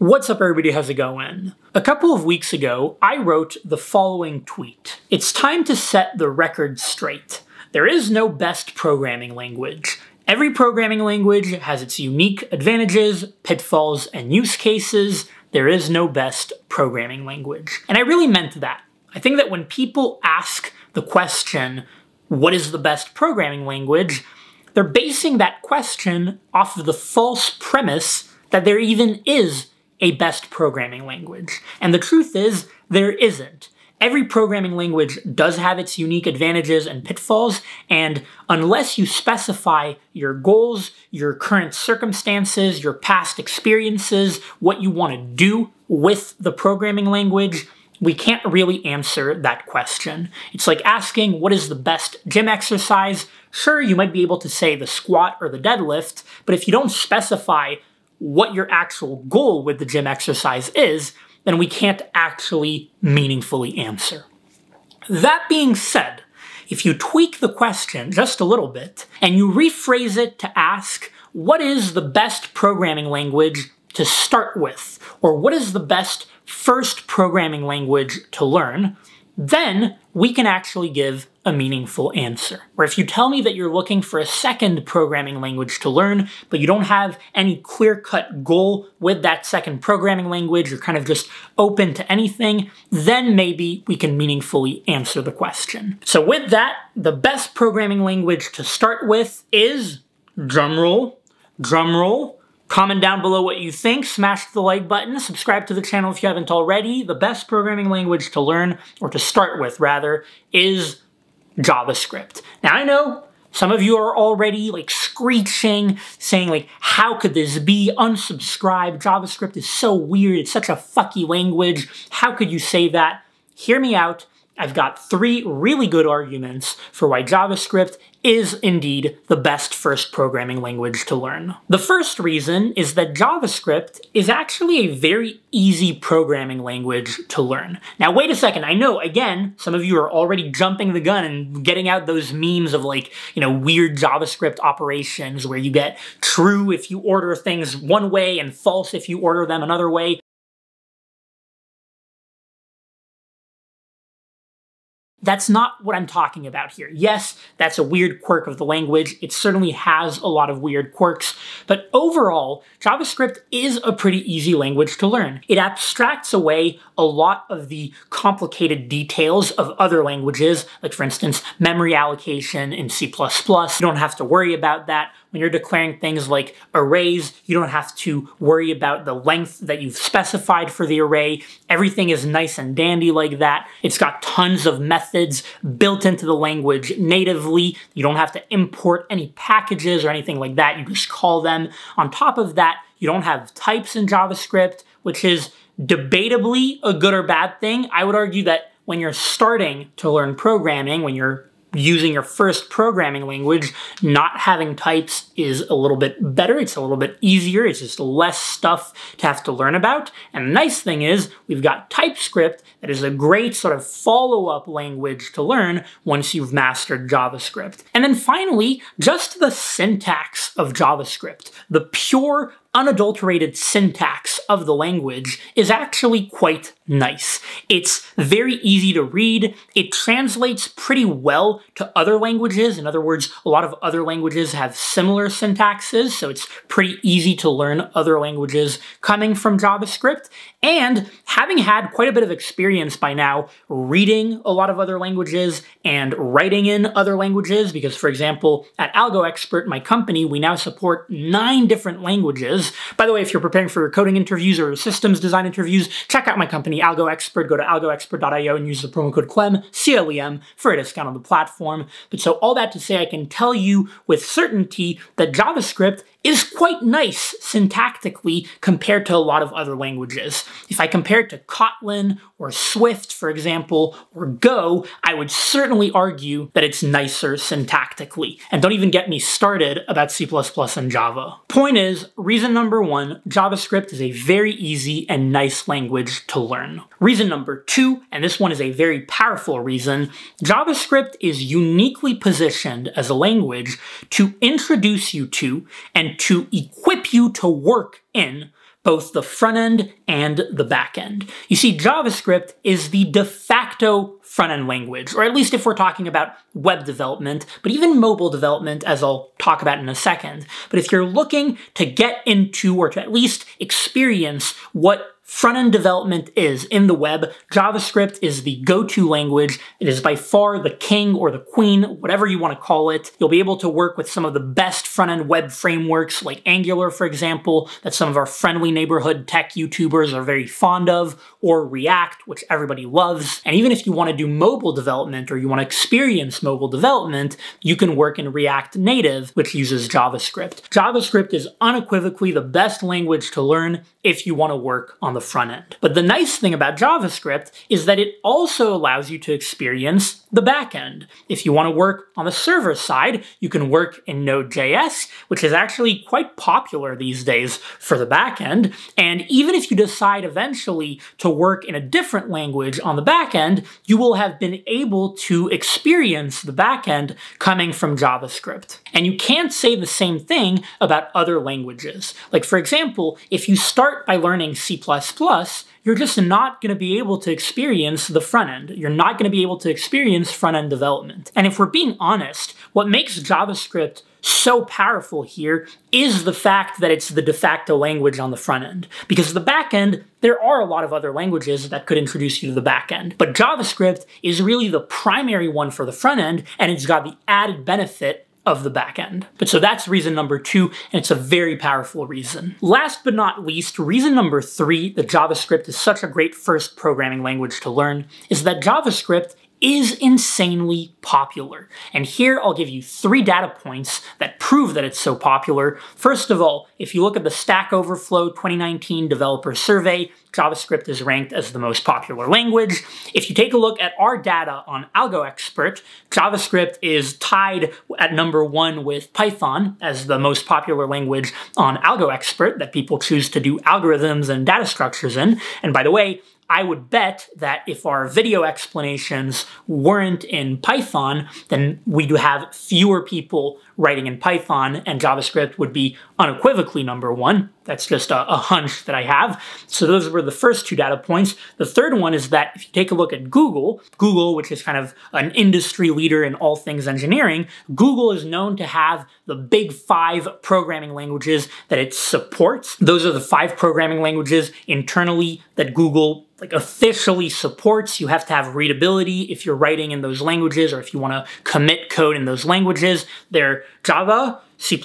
What's up, everybody? How's it going? A couple of weeks ago, I wrote the following tweet It's time to set the record straight. There is no best programming language. Every programming language has its unique advantages, pitfalls, and use cases. There is no best programming language. And I really meant that. I think that when people ask the question, what is the best programming language? They're basing that question off of the false premise that there even is a best programming language. And the truth is, there isn't. Every programming language does have its unique advantages and pitfalls, and unless you specify your goals, your current circumstances, your past experiences, what you want to do with the programming language, we can't really answer that question. It's like asking what is the best gym exercise. Sure, you might be able to say the squat or the deadlift, but if you don't specify what your actual goal with the gym exercise is, then we can't actually meaningfully answer. That being said, if you tweak the question just a little bit and you rephrase it to ask, what is the best programming language to start with? Or what is the best first programming language to learn? Then we can actually give a meaningful answer. Or if you tell me that you're looking for a second programming language to learn, but you don't have any clear cut goal with that second programming language, you're kind of just open to anything, then maybe we can meaningfully answer the question. So, with that, the best programming language to start with is drumroll, drumroll. Comment down below what you think, smash the like button, subscribe to the channel if you haven't already. The best programming language to learn, or to start with rather, is JavaScript. Now I know some of you are already like screeching, saying like, how could this be? Unsubscribe. JavaScript is so weird. It's such a fucky language. How could you say that? Hear me out. I've got three really good arguments for why JavaScript is indeed the best first programming language to learn. The first reason is that JavaScript is actually a very easy programming language to learn. Now wait a second, I know, again, some of you are already jumping the gun and getting out those memes of like, you know, weird JavaScript operations where you get true if you order things one way and false if you order them another way. That's not what I'm talking about here. Yes, that's a weird quirk of the language. It certainly has a lot of weird quirks, but overall, JavaScript is a pretty easy language to learn. It abstracts away a lot of the complicated details of other languages, like for instance, memory allocation in C++. You don't have to worry about that. When you're declaring things like arrays, you don't have to worry about the length that you've specified for the array. Everything is nice and dandy like that. It's got tons of methods built into the language natively. You don't have to import any packages or anything like that. You just call them. On top of that, you don't have types in JavaScript, which is debatably a good or bad thing. I would argue that when you're starting to learn programming, when you're using your first programming language, not having types is a little bit better. It's a little bit easier. It's just less stuff to have to learn about. And the nice thing is we've got TypeScript that is a great sort of follow-up language to learn once you've mastered JavaScript. And then finally, just the syntax of JavaScript, the pure unadulterated syntax of the language is actually quite nice. It's very easy to read. It translates pretty well to other languages. In other words, a lot of other languages have similar syntaxes, so it's pretty easy to learn other languages coming from JavaScript. And having had quite a bit of experience by now reading a lot of other languages and writing in other languages, because for example, at AlgoExpert, my company, we now support nine different languages. By the way, if you're preparing for your coding interviews or systems design interviews, check out my company, AlgoExpert. Go to algoexpert.io and use the promo code CLEM, C-L-E-M, for a discount on the platform. But so all that to say, I can tell you with certainty that JavaScript is quite nice syntactically compared to a lot of other languages. If I compare it to Kotlin or Swift, for example, or Go, I would certainly argue that it's nicer syntactically. And don't even get me started about C++ and Java. Point is, reason number one, JavaScript is a very easy and nice language to learn. Reason number two, and this one is a very powerful reason, JavaScript is uniquely positioned as a language to introduce you to and to equip you to work in both the front end and the back end. You see, JavaScript is the de facto front end language, or at least if we're talking about web development, but even mobile development, as I'll talk about in a second. But if you're looking to get into or to at least experience what front-end development is in the web, JavaScript is the go-to language. It is by far the king or the queen, whatever you want to call it. You'll be able to work with some of the best front-end web frameworks like Angular, for example, that some of our friendly neighborhood tech YouTubers are very fond of, or React, which everybody loves. And even if you want to do mobile development or you want to experience mobile development, you can work in React Native, which uses JavaScript. JavaScript is unequivocally the best language to learn if you want to work on the front end. But the nice thing about JavaScript is that it also allows you to experience the back end. If you want to work on the server side, you can work in Node.js, which is actually quite popular these days for the back end. And even if you decide eventually to work in a different language on the back end, you will have been able to experience the back end coming from JavaScript. And you can't say the same thing about other languages. Like for example, if you start by learning C++, you're just not going to be able to experience the front end. You're not going to be able to experience front end development. And if we're being honest, what makes JavaScript so powerful here is the fact that it's the de facto language on the front end. Because the back end, there are a lot of other languages that could introduce you to the back end. But JavaScript is really the primary one for the front end, and it's got the added benefit of the backend. But so that's reason number two, and it's a very powerful reason. Last but not least, reason number three that JavaScript is such a great first programming language to learn is that JavaScript is insanely popular. And here I'll give you three data points that prove that it's so popular. First of all, if you look at the Stack Overflow 2019 Developer Survey, JavaScript is ranked as the most popular language. If you take a look at our data on AlgoExpert, JavaScript is tied at number one with Python as the most popular language on AlgoExpert that people choose to do algorithms and data structures in. And by the way, I would bet that if our video explanations weren't in Python, then we'd have fewer people writing in Python and JavaScript would be unequivocally number one. That's just a, a, hunch that I have. So those were the first two data points. The third one is that if you take a look at Google, Google, which is kind of an industry leader in all things engineering, Google is known to have the big five programming languages that it supports. Those are the five programming languages internally that Google like officially supports. You have to have readability if you're writing in those languages or if you want to commit code in those languages. They're Java, C++,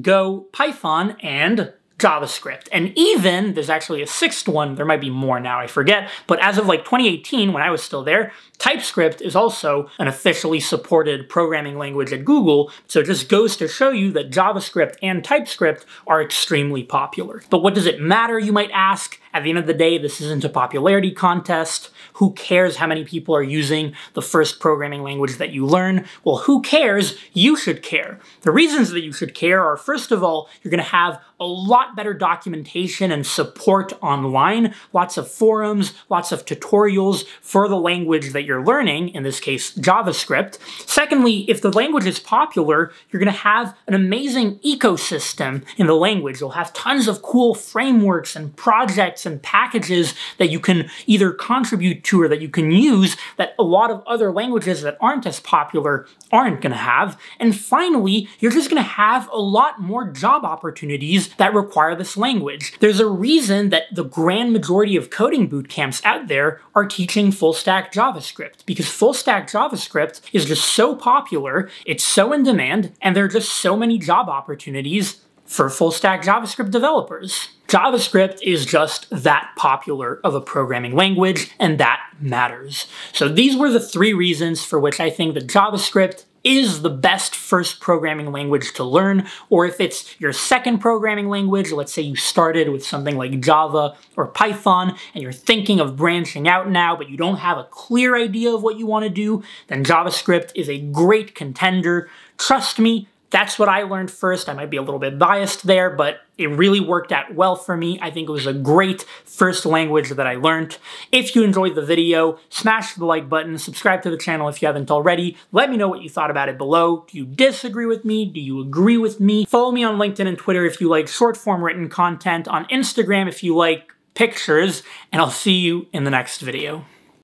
Go, Python, and JavaScript. And even, there's actually a sixth one, there might be more now, I forget, but as of like 2018, when I was still there, TypeScript is also an officially supported programming language at Google, so it just goes to show you that JavaScript and TypeScript are extremely popular. But what does it matter, you might ask? At the end of the day, this isn't a popularity contest. Who cares how many people are using the first programming language that you learn? Well, who cares? You should care. The reasons that you should care are, first of all, you're going to have a lot better documentation and support online, lots of forums, lots of tutorials for the language that you're learning, in this case, JavaScript. Secondly, if the language is popular, you're going to have an amazing ecosystem in the language. You'll have tons of cool frameworks and projects and packages that you can either contribute to or that you can use that a lot of other languages that aren't as popular aren't going to have. And finally, you're just going to have a lot more job opportunities that require this language. There's a reason that the grand majority of coding boot camps out there are teaching full stack JavaScript because full stack JavaScript is just so popular, it's so in demand, and there are just so many job opportunities for full stack JavaScript developers. JavaScript is just that popular of a programming language, and that matters. So these were the three reasons for which I think that JavaScript is the best first programming language to learn, or if it's your second programming language, let's say you started with something like Java or Python, and you're thinking of branching out now, but you don't have a clear idea of what you want to do, then JavaScript is a great contender. Trust me, That's what I learned first. I might be a little bit biased there, but it really worked out well for me. I think it was a great first language that I learned. If you enjoyed the video, smash the like button, subscribe to the channel if you haven't already. Let me know what you thought about it below. Do you disagree with me? Do you agree with me? Follow me on LinkedIn and Twitter if you like short form written content, on Instagram if you like pictures, and I'll see you in the next video.